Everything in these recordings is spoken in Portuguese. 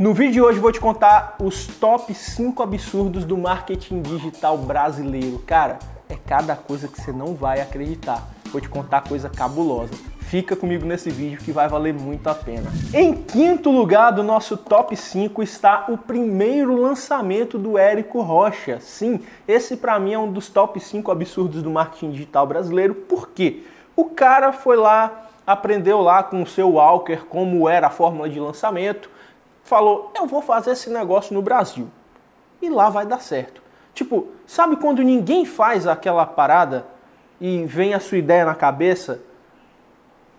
No vídeo de hoje vou te contar os top 5 absurdos do marketing digital brasileiro. Cara, é cada coisa que você não vai acreditar. Vou te contar coisa cabulosa. Fica comigo nesse vídeo que vai valer muito a pena. Em quinto lugar do nosso top 5 está o primeiro lançamento do Érico Rocha. Sim, esse para mim é um dos top 5 absurdos do marketing digital brasileiro. Por quê? O cara foi lá, aprendeu lá com o seu Walker como era a fórmula de lançamento, falou: "Eu vou fazer esse negócio no Brasil". E lá vai dar certo. Tipo, sabe quando ninguém faz aquela parada e vem a sua ideia na cabeça?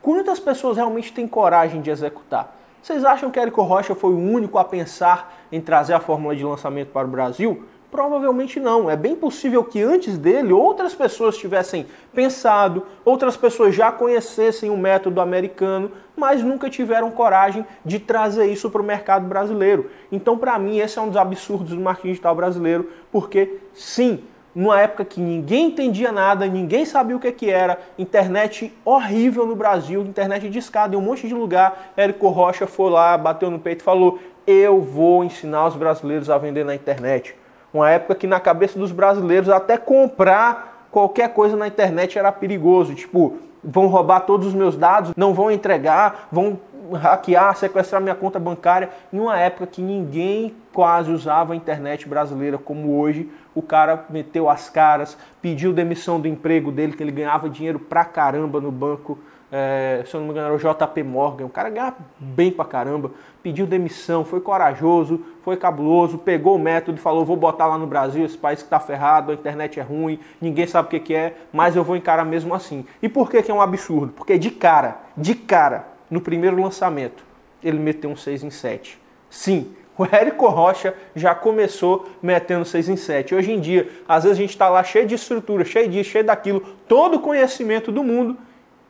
Quantas pessoas realmente têm coragem de executar? Vocês acham que Érico Rocha foi o único a pensar em trazer a fórmula de lançamento para o Brasil? Provavelmente não. É bem possível que antes dele outras pessoas tivessem pensado, outras pessoas já conhecessem o método americano, mas nunca tiveram coragem de trazer isso para o mercado brasileiro. Então, para mim, esse é um dos absurdos do marketing digital brasileiro, porque sim, numa época que ninguém entendia nada, ninguém sabia o que, que era, internet horrível no Brasil, internet de escada em um monte de lugar. Érico Rocha foi lá, bateu no peito e falou: Eu vou ensinar os brasileiros a vender na internet. Uma época que na cabeça dos brasileiros até comprar qualquer coisa na internet era perigoso. Tipo, vão roubar todos os meus dados, não vão entregar, vão hackear, sequestrar minha conta bancária. Em uma época que ninguém quase usava a internet brasileira como hoje, o cara meteu as caras, pediu demissão do emprego dele, que ele ganhava dinheiro pra caramba no banco é, se eu não me engano era o JP Morgan, o cara ganha bem pra caramba, pediu demissão, foi corajoso, foi cabuloso, pegou o método e falou, vou botar lá no Brasil, esse país que tá ferrado, a internet é ruim, ninguém sabe o que, que é, mas eu vou encarar mesmo assim. E por que, que é um absurdo? Porque de cara, de cara, no primeiro lançamento, ele meteu um 6 em 7. Sim, o Érico Rocha já começou metendo 6 em 7. Hoje em dia, às vezes a gente está lá cheio de estrutura, cheio disso, cheio daquilo, todo o conhecimento do mundo,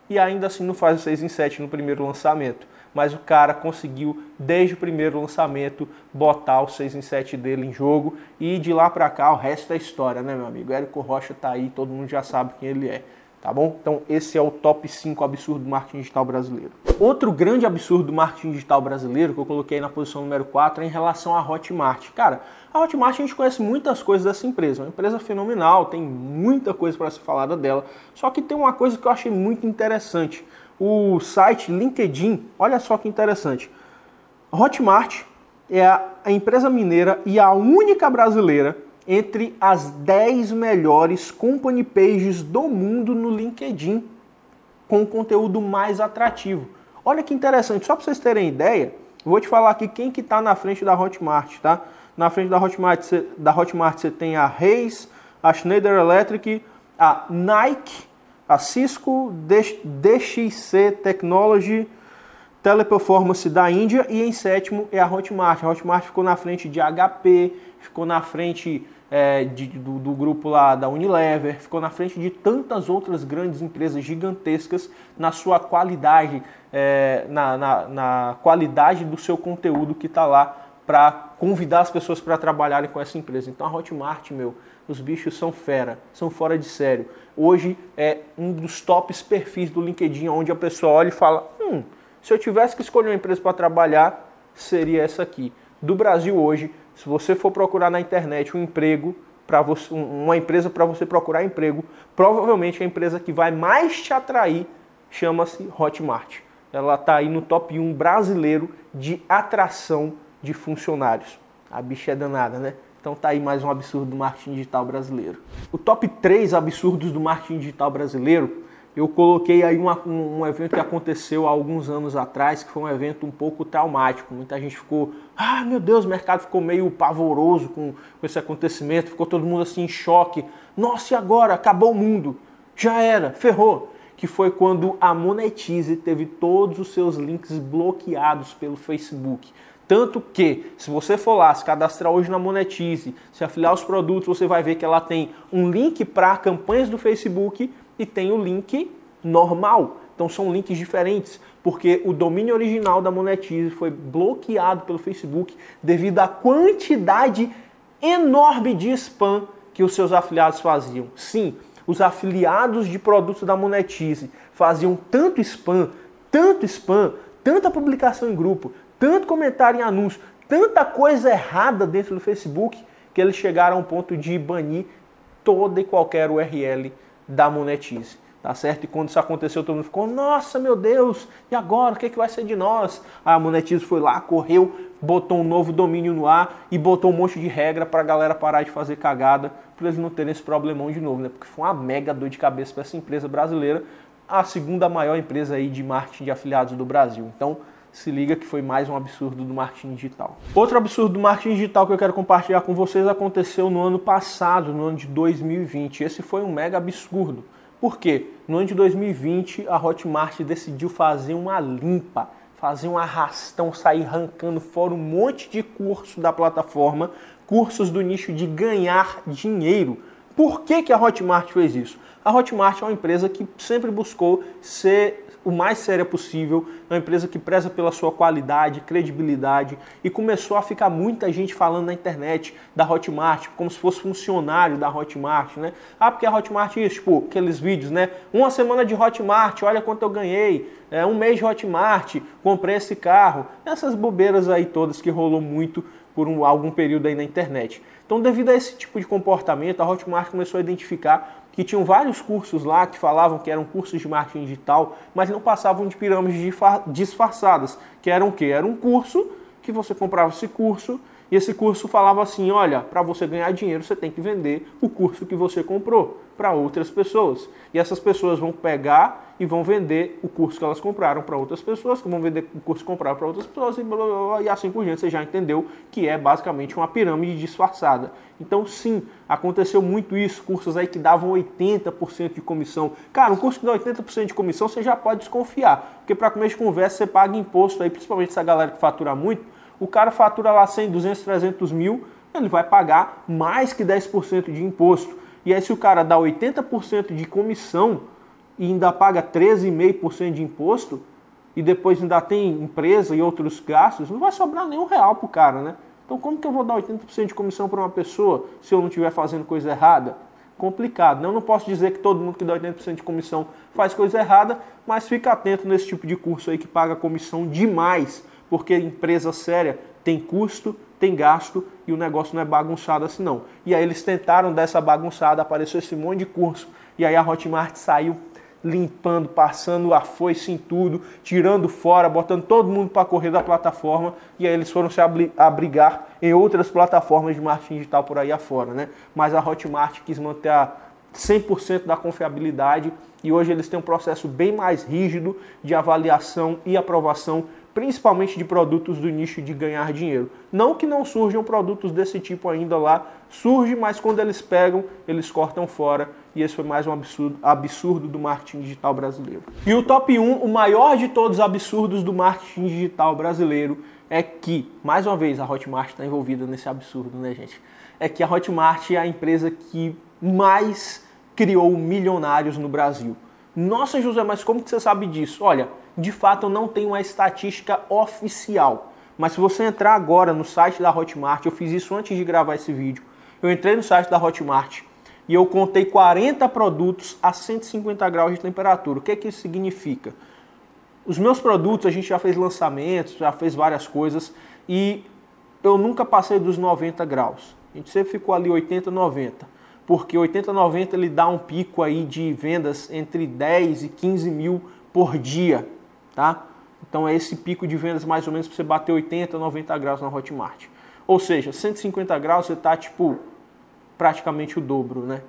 e ainda assim não faz o 6 em 7 no primeiro lançamento. Mas o cara conseguiu, desde o primeiro lançamento, botar o 6 em 7 dele em jogo e de lá para cá o resto é história, né, meu amigo? Érico Rocha tá aí, todo mundo já sabe quem ele é tá bom? Então esse é o top 5 absurdo do marketing digital brasileiro. Outro grande absurdo do marketing digital brasileiro que eu coloquei na posição número 4 é em relação à Hotmart. Cara, a Hotmart a gente conhece muitas coisas dessa empresa, é uma empresa fenomenal, tem muita coisa para ser falada dela, só que tem uma coisa que eu achei muito interessante. O site LinkedIn, olha só que interessante. A Hotmart é a empresa mineira e a única brasileira entre as 10 melhores company pages do mundo no LinkedIn, com o conteúdo mais atrativo. Olha que interessante, só para vocês terem ideia, vou te falar aqui quem que está na frente da Hotmart, tá? Na frente da Hotmart, da Hotmart você tem a Reis, a Schneider Electric, a Nike, a Cisco, DXC Technology, Teleperformance da Índia e em sétimo é a Hotmart. A Hotmart ficou na frente de HP, ficou na frente é, de, do, do, grupo lá da Unilever, ficou na frente de tantas outras grandes empresas gigantescas na sua qualidade, é, na, na, na qualidade do seu conteúdo que está lá para convidar as pessoas para trabalharem com essa empresa. Então a Hotmart, meu, os bichos são fera, são fora de sério. Hoje é um dos tops perfis do LinkedIn, onde a pessoa olha e fala: hum, se eu tivesse que escolher uma empresa para trabalhar, seria essa aqui. Do Brasil hoje, se você for procurar na internet um emprego para uma empresa para você procurar emprego, provavelmente a empresa que vai mais te atrair chama-se Hotmart. Ela está aí no top 1 brasileiro de atração de funcionários. A bicha é danada, né? Então tá aí mais um absurdo do marketing digital brasileiro. O top 3 absurdos do marketing digital brasileiro eu coloquei aí uma, um, um, evento que aconteceu há alguns anos atrás, que foi um evento um pouco traumático. Muita gente ficou, ah, meu Deus, o mercado ficou meio pavoroso com, com esse acontecimento, ficou todo mundo assim em choque. Nossa, e agora? Acabou o mundo. Já era, ferrou. Que foi quando a Monetize teve todos os seus links bloqueados pelo Facebook. Tanto que, se você for lá, se cadastrar hoje na Monetize, se afiliar os produtos, você vai ver que ela tem um link para campanhas do Facebook e tem o link normal. Então são links diferentes, porque o domínio original da Monetize foi bloqueado pelo Facebook devido à quantidade enorme de spam que os seus afiliados faziam. Sim, os afiliados de produtos da Monetize faziam tanto spam, tanto spam, tanta publicação em grupo, tanto comentário em anúncio, tanta coisa errada dentro do Facebook que eles chegaram ao ponto de banir toda e qualquer URL da Monetize. Tá certo? E quando isso aconteceu, todo mundo ficou, nossa, meu Deus, e agora? O que, é que vai ser de nós? A Monetize foi lá, correu, botou um novo domínio no ar e botou um monte de regra para a galera parar de fazer cagada, para eles não terem esse problemão de novo, né? Porque foi uma mega dor de cabeça para essa empresa brasileira, a segunda maior empresa aí de marketing de afiliados do Brasil. Então, se liga que foi mais um absurdo do marketing digital. Outro absurdo do marketing digital que eu quero compartilhar com vocês aconteceu no ano passado, no ano de 2020. Esse foi um mega absurdo. Por quê? No ano de 2020, a Hotmart decidiu fazer uma limpa, fazer um arrastão, sair arrancando fora um monte de curso da plataforma, cursos do nicho de ganhar dinheiro. Por que, que a Hotmart fez isso? A Hotmart é uma empresa que sempre buscou ser o mais séria possível, é uma empresa que preza pela sua qualidade, credibilidade e começou a ficar muita gente falando na internet da Hotmart, como se fosse funcionário da Hotmart, né? Ah, porque a Hotmart isso, tipo, aqueles vídeos, né? Uma semana de Hotmart, olha quanto eu ganhei, é, um mês de Hotmart, comprei esse carro, essas bobeiras aí todas que rolou muito por um, algum período aí na internet. Então, devido a esse tipo de comportamento, a Hotmart começou a identificar que tinham vários cursos lá que falavam que eram cursos de marketing digital, mas não passavam de pirâmides disfarçadas, que eram o quê? Era um curso que você comprava esse curso e esse curso falava assim: olha, para você ganhar dinheiro você tem que vender o curso que você comprou para outras pessoas. E essas pessoas vão pegar e vão vender o curso que elas compraram para outras pessoas, que vão vender o curso que compraram para outras pessoas e, blá, blá, blá, e assim por diante. Você já entendeu que é basicamente uma pirâmide disfarçada. Então, sim, aconteceu muito isso. Cursos aí que davam 80% de comissão. Cara, um curso que dá 80% de comissão você já pode desconfiar, porque para começo de conversa você paga imposto aí, principalmente essa galera que fatura muito o cara fatura lá 100, 200, 300 mil, ele vai pagar mais que 10% de imposto. E aí se o cara dá 80% de comissão e ainda paga 13,5% de imposto, e depois ainda tem empresa e outros gastos, não vai sobrar nenhum real pro cara, né? Então como que eu vou dar 80% de comissão para uma pessoa se eu não estiver fazendo coisa errada? Complicado. Né? Eu não posso dizer que todo mundo que dá 80% de comissão faz coisa errada, mas fica atento nesse tipo de curso aí que paga comissão demais porque empresa séria tem custo, tem gasto e o negócio não é bagunçado assim não. E aí eles tentaram dessa bagunçada, apareceu esse monte de curso e aí a Hotmart saiu limpando, passando a foice em tudo, tirando fora, botando todo mundo para correr da plataforma e aí eles foram se abrigar em outras plataformas de marketing digital por aí afora, né? Mas a Hotmart quis manter a 100% da confiabilidade e hoje eles têm um processo bem mais rígido de avaliação e aprovação principalmente de produtos do nicho de ganhar dinheiro. Não que não surjam produtos desse tipo ainda lá, surge, mas quando eles pegam, eles cortam fora. E esse foi mais um absurdo, absurdo do marketing digital brasileiro. E o top 1, o maior de todos os absurdos do marketing digital brasileiro, é que, mais uma vez, a Hotmart está envolvida nesse absurdo, né, gente? É que a Hotmart é a empresa que mais criou milionários no Brasil. Nossa, José, mas como que você sabe disso? Olha, de fato eu não tenho uma estatística oficial. Mas se você entrar agora no site da Hotmart, eu fiz isso antes de gravar esse vídeo. Eu entrei no site da Hotmart e eu contei 40 produtos a 150 graus de temperatura. O que, é que isso significa? Os meus produtos, a gente já fez lançamentos, já fez várias coisas e eu nunca passei dos 90 graus. A gente sempre ficou ali 80, 90. Porque 80, 90 ele dá um pico aí de vendas entre 10 e 15 mil por dia tá? Então é esse pico de vendas mais ou menos para você bater 80, 90 graus na Hotmart. Ou seja, 150 graus você está tipo praticamente o dobro, né?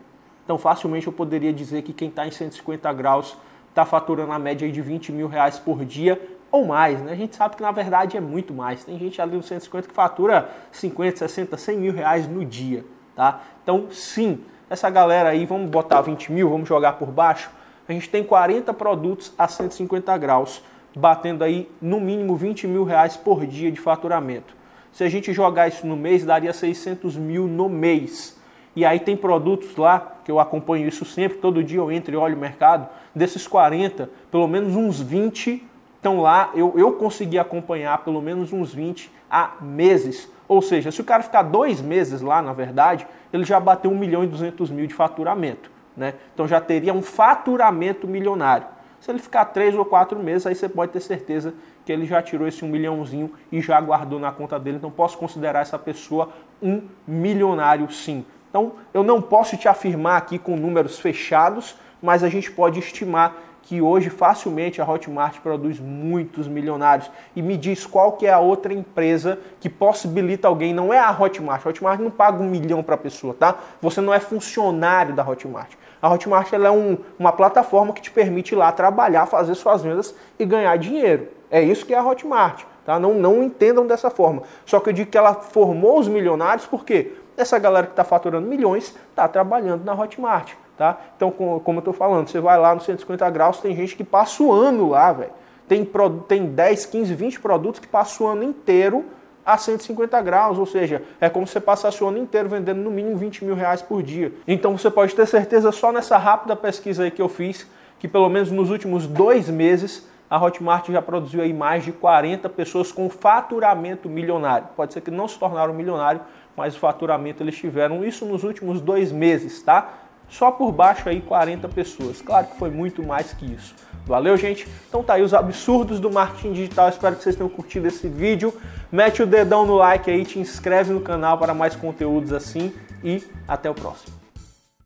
Então facilmente eu poderia dizer que quem está em 150 graus está faturando a média de 20 mil reais por dia ou mais, né? A gente sabe que na verdade é muito mais. Tem gente ali no 150 que fatura 50, 60, 100 mil reais no dia, tá? Então sim, essa galera aí, vamos botar 20 mil, vamos jogar por baixo. A gente tem 40 produtos a 150 graus batendo aí no mínimo 20 mil reais por dia de faturamento. Se a gente jogar isso no mês, daria 600 mil no mês. E aí tem produtos lá, que eu acompanho isso sempre, todo dia eu entro e olho o mercado, desses 40, pelo menos uns 20 estão lá, eu, eu consegui acompanhar pelo menos uns 20 há meses. Ou seja, se o cara ficar dois meses lá, na verdade, ele já bateu 1 milhão e 200 mil de faturamento. Né? Então já teria um faturamento milionário. Se ele ficar três ou quatro meses, aí você pode ter certeza que ele já tirou esse um milhãozinho e já guardou na conta dele. Então posso considerar essa pessoa um milionário sim. Então eu não posso te afirmar aqui com números fechados, mas a gente pode estimar que hoje facilmente a Hotmart produz muitos milionários. E me diz qual que é a outra empresa que possibilita alguém, não é a Hotmart. A Hotmart não paga um milhão para a pessoa, tá? Você não é funcionário da Hotmart. A Hotmart é um, uma plataforma que te permite ir lá trabalhar, fazer suas vendas e ganhar dinheiro. É isso que é a Hotmart. Tá? Não, não entendam dessa forma. Só que eu digo que ela formou os milionários porque essa galera que está faturando milhões está trabalhando na Hotmart. Tá? Então, como eu estou falando, você vai lá no 150 graus, tem gente que passa o ano lá, velho. Tem, tem 10, 15, 20 produtos que passa o ano inteiro a 150 graus, ou seja, é como se você passasse o ano inteiro vendendo no mínimo 20 mil reais por dia. Então você pode ter certeza só nessa rápida pesquisa aí que eu fiz, que pelo menos nos últimos dois meses a Hotmart já produziu aí mais de 40 pessoas com faturamento milionário. Pode ser que não se tornaram milionário, mas o faturamento eles tiveram isso nos últimos dois meses, tá? Só por baixo aí 40 pessoas. Claro que foi muito mais que isso. Valeu, gente? Então tá aí os absurdos do marketing digital. Espero que vocês tenham curtido esse vídeo. Mete o dedão no like aí, te inscreve no canal para mais conteúdos assim e até o próximo.